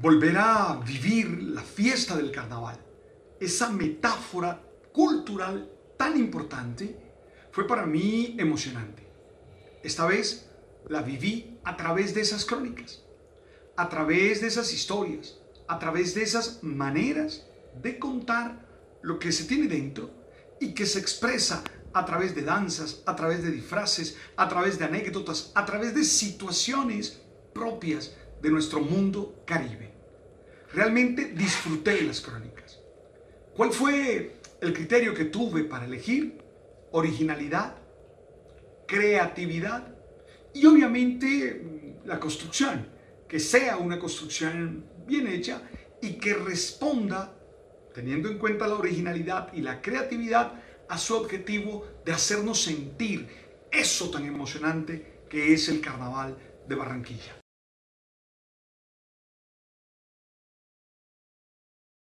volver a vivir la fiesta del carnaval, esa metáfora cultural tan importante, fue para mí emocionante. Esta vez la viví a través de esas crónicas, a través de esas historias, a través de esas maneras de contar lo que se tiene dentro y que se expresa a través de danzas, a través de disfraces, a través de anécdotas, a través de situaciones propias de nuestro mundo caribe. Realmente disfruté de las crónicas. ¿Cuál fue el criterio que tuve para elegir? Originalidad, creatividad y obviamente la construcción, que sea una construcción bien hecha y que responda, teniendo en cuenta la originalidad y la creatividad, a su objetivo de hacernos sentir eso tan emocionante que es el carnaval de Barranquilla.